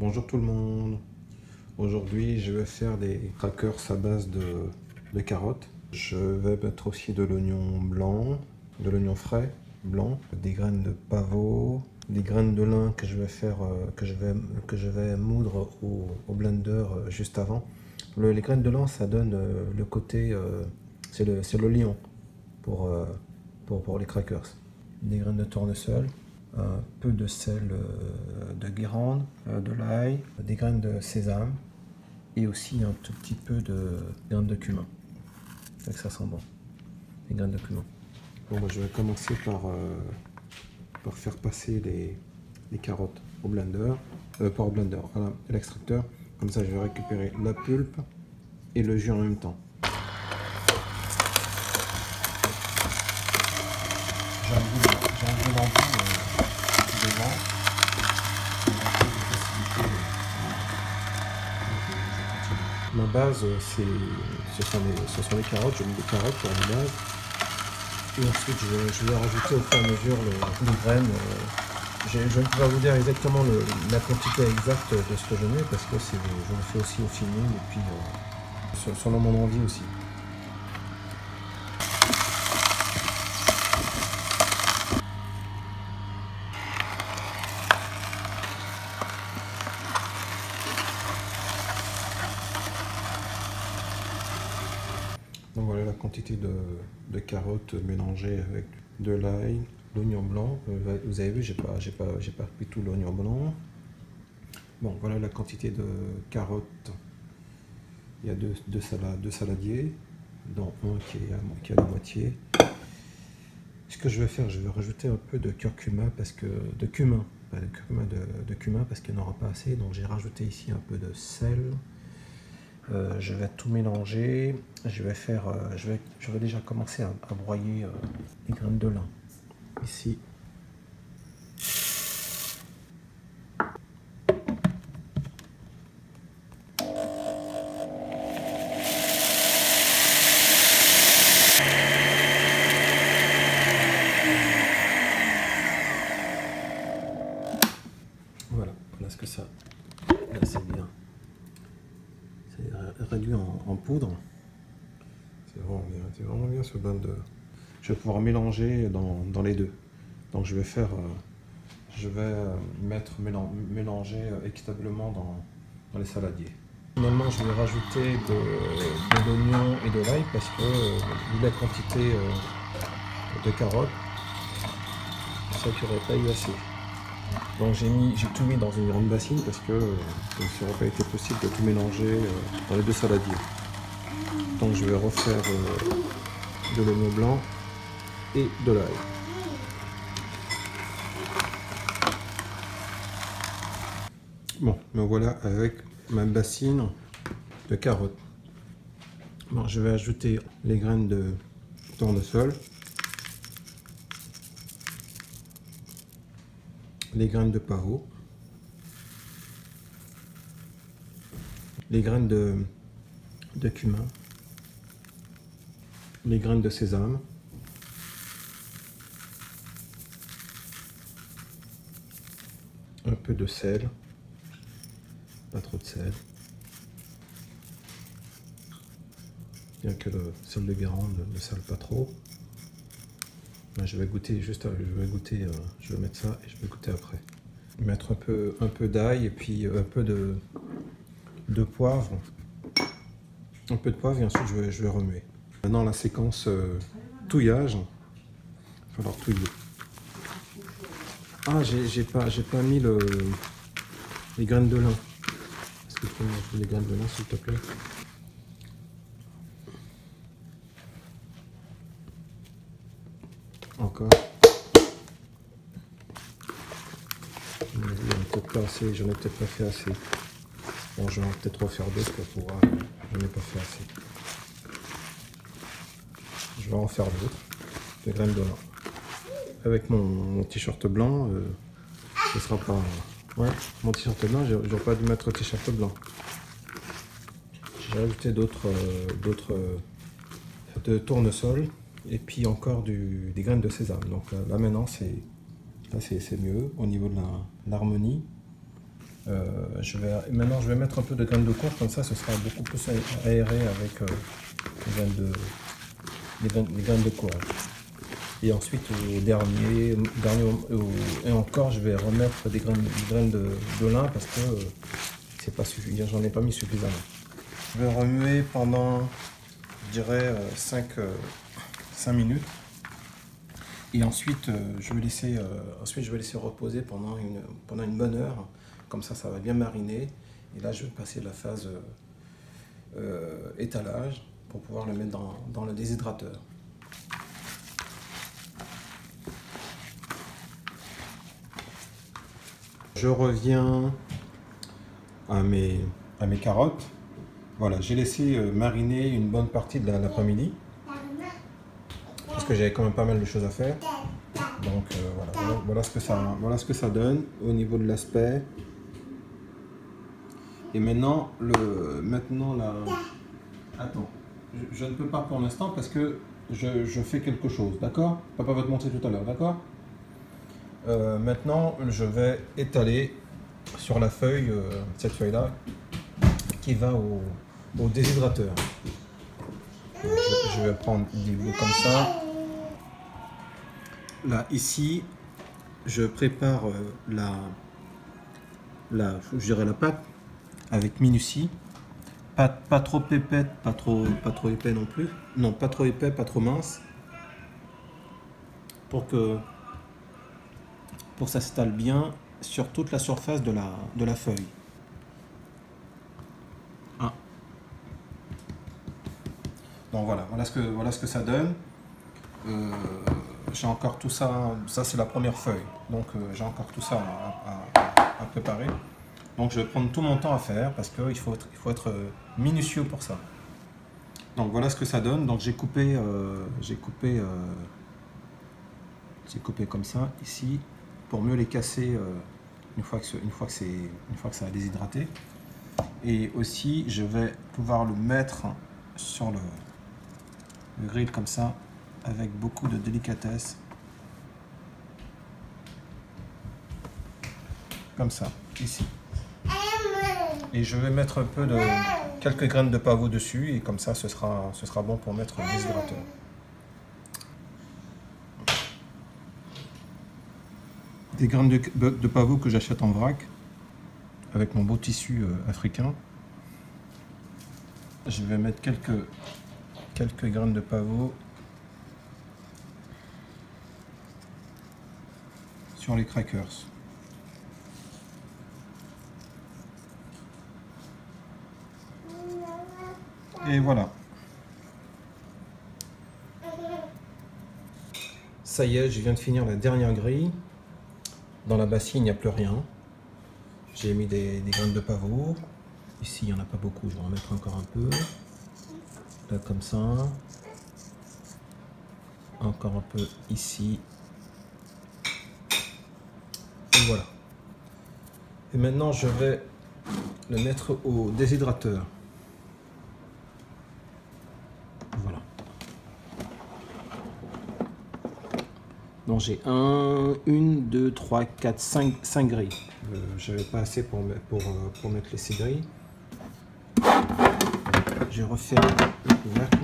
Bonjour tout le monde. Aujourd'hui, je vais faire des crackers à base de, carottes. Je vais mettre aussi de l'oignon blanc, de l'oignon frais blanc, des graines de pavot, des graines de lin que je vais faire, euh, que je vais, que je vais moudre au, blender euh, juste avant. les graines de lin, ça donne euh, le côté, c'est le, lion pour, pour, pour les crackers. Des graines de tournesol, peu de sel de Guérande, de l'ail, des graines de sésame, et aussi un tout petit peu de graines de cumin. que ça sent bon. Les graines de cumin. Bon, je vais commencer par, euh, par faire passer les, les, carottes au blender, euh, pas au blender, à l'extracteur. Comme ça, je vais récupérer la pulpe et le jus en même temps. Base, ce sont, les, ce sont les carottes. Je mets des carottes pour la base. Et ensuite, je vais, rajouter au fur et à mesure les, graines. Je, ne peux pas vous dire exactement la quantité exacte de ce que je mets parce que je le fais aussi au feeling et puis euh, selon mon envie aussi. Donc voilà la quantité de, carottes mélangées avec de l'ail, l'oignon blanc. Euh, vous avez vu, j'ai pas, pas, pas pris tout l'oignon blanc. Bon, voilà la quantité de carottes. Il y a deux, deux, saladiers, dont un qui est, à, qui la moitié. Ce que je vais faire, je vais rajouter un peu de curcuma parce que de cumin, de de, de cumin parce qu'il n'y en aura pas assez. Donc j'ai rajouté ici un peu de sel, euh, je vais tout mélanger. Je vais faire, euh, je, vais, déjà commencer à, broyer euh, les graines de lin. Ici. Voilà, voilà ce que ça. Là, c'est bien réduit en, poudre. C'est vraiment bien, ce blender. Je vais pouvoir mélanger dans, les deux. Donc je vais faire, euh, je vais euh, mettre mélanger euh, équitablement dans, les saladiers. Finalement, je vais rajouter de, l'oignon et de l'ail parce que vu la quantité de carottes, ça qui aurait pas eu assez. Donc j'ai tout mis dans une grande bassine parce que euh, ça n'aurait pas été possible de tout mélanger euh, dans les deux saladiers. Donc je vais refaire euh, de l'oignon blanc et de l'ail. Bon, me voilà avec ma bassine de carottes. Bon, je vais ajouter les graines de tournesol. Les graines de pavot, les graines de, cumin, les graines de sésame, un peu de sel, pas trop de sel, bien que le sel de Guérande ne sale pas trop je vais goûter juste, je vais goûter, euh, je vais mettre ça et je vais goûter après. Mettre un peu, un peu d'ail et puis euh, un peu de, de poivre. Un peu de poivre et ensuite je vais, je vais remuer. Maintenant la séquence euh, touillage. Il va falloir touiller. Ah, j'ai pas, pas mis le, les graines de lin. Est-ce que tu peux mettre les graines de lin s'il te plaît? J'en ai peut-être pas fait assez. Bon, je vais peut-être refaire d'autres pour voir. J'en ai pas fait assez. Je vais en faire d'autres. Des graines de lin. Avec mon, t-shirt blanc, euh, ce sera pas. Ouais, mon t-shirt blanc, j'aurais pas dû mettre t-shirt blanc. J'ai ajouté d'autres euh, d'autres euh, de tournesol et puis encore du, des graines de sésame. Donc là, maintenant c'est c'est mieux au niveau de l'harmonie. je vais, maintenant, je vais mettre un peu de graines de courge, comme ça, ce sera beaucoup plus aéré avec les graines de, les graines, de courge. Et ensuite, au dernier, dernier et encore, je vais remettre des graines, graines de, lin parce que c'est pas j'en ai pas mis suffisamment. Je vais remuer pendant, je dirais, 5, 5 minutes. Et ensuite, euh, je vais laisser, euh, ensuite, je vais laisser reposer pendant une, pendant une bonne heure. Comme ça, ça va bien mariner. Et là, je vais passer la phase euh, étalage pour pouvoir le mettre dans, dans le déshydrateur. Je reviens à mes, à mes carottes. Voilà, j'ai laissé mariner une bonne partie de l'après-midi j'avais quand même pas mal de choses à faire. Donc euh, voilà, voilà, ce que ça, voilà ce que ça donne au niveau de l'aspect. Et maintenant, le, maintenant la... Attends, je, ne peux pas pour l'instant parce que je, fais quelque chose, d'accord? Papa va te montrer tout à l'heure, d'accord? Euh, Maintenant, je vais étaler sur la feuille, euh, cette feuille-là, qui va au, au déshydrateur. Je, vais prendre des bouts comme ça. Là, ici, je prépare euh, la, la, je dirais la pâte avec minutie. Pas, pas trop épais, pas trop, pas trop épais non plus. Non, pas trop épais, pas trop mince. Pour que pour ça s'installe bien sur toute la surface de la, de la feuille. Ah. Donc voilà, voilà ce que, voilà ce que ça donne. Euh, j'ai encore tout ça, ça c'est la première feuille, donc euh, j'ai encore tout ça à, préparer. Donc je vais prendre tout mon temps à faire parce qu'il faut être, euh, minutieux pour ça. Donc voilà ce que ça donne. Donc j'ai coupé, euh, j'ai coupé, j'ai coupé comme ça ici pour mieux les casser une fois que, c'est, une fois que ça a déshydraté. Et aussi je vais pouvoir le mettre sur le grill comme ça avec beaucoup de délicatesse. Comme ça, ici. Et je vais mettre un peu de quelques graines de pavot dessus et comme ça ce sera, ce sera bon pour mettre le déshydrateur. Des graines de, de pavot que j'achète en vrac avec mon beau tissu euh, africain. Je vais mettre quelques, quelques graines de pavot les crackers. Et voilà. Ça y est, je viens de finir la dernière grille. Dans la bassine, il n'y a plus rien. J'ai mis des, graines de pavot. Ici, il n'y en a pas beaucoup, je vais en mettre encore un peu. Là, comme ça. Encore un peu ici voilà. Et maintenant, je vais le mettre au déshydrateur. Voilà. Donc j'ai un, une, deux, trois, quatre, cinq, cinq grilles. Euh, je n'avais pas assez pour, pour, euh, pour mettre les six grilles. J'ai refait le couvercle.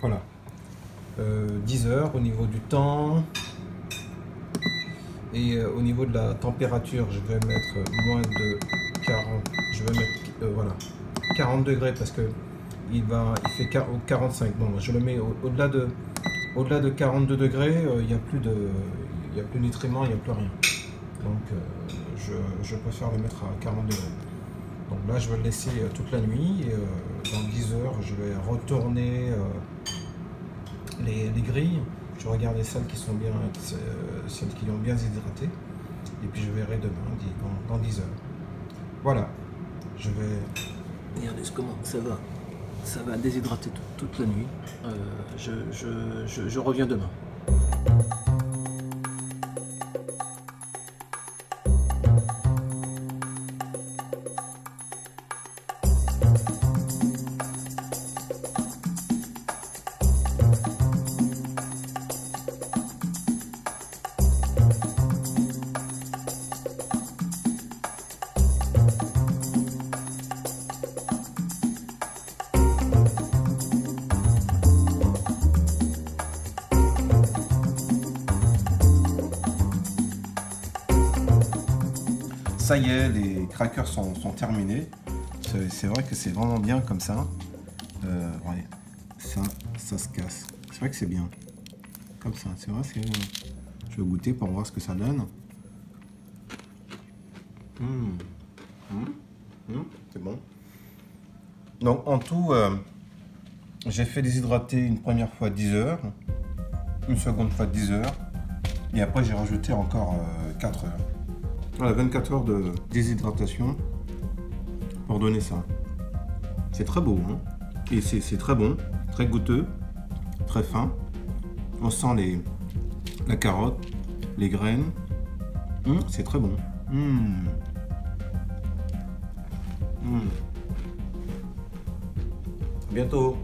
Voilà. 10 euh, heures au niveau du temps. Et euh, au niveau de la température, je vais mettre moins de 40, je vais mettre euh, voilà, 40 degrés parce que il, va, il fait 45. Bon, je le mets au-delà de, au -delà de 42 degrés, euh, il n'y a plus de, il y a plus de nutriments, il n'y a plus rien. Donc je, préfère le mettre à 40 degrés. Donc là, je vais le laisser toute la nuit et dans 10 heures, je vais retourner les grilles je regardais celles qui sont bien, euh, celles qui ont bien déshydraté. Et puis je verrai demain, dans, 10 heures. Voilà. Je vais. Regardez comment ça va. Ça va déshydrater toute, la nuit. Euh, je reviens demain. Ça y est, les crackers sont, terminés. C'est vrai que c'est vraiment bien comme ça. Euh, ça, ça se casse. C'est vrai que c'est bien. Comme ça, c'est vrai, c'est... Je vais goûter pour voir ce que ça donne. Mmh. Mmh. Mmh. C'est bon. Donc en tout, euh, j'ai fait déshydrater une première fois 10 heures, une seconde fois 10 heures, et après j'ai rajouté encore 4 euh, heures. Voilà, 24 heures de déshydratation pour donner ça. C'est très beau, hein et c'est très bon, très goûteux, très fin. On sent les, la carotte, les graines. Hum, c'est très bon. Hum. Hum. bientôt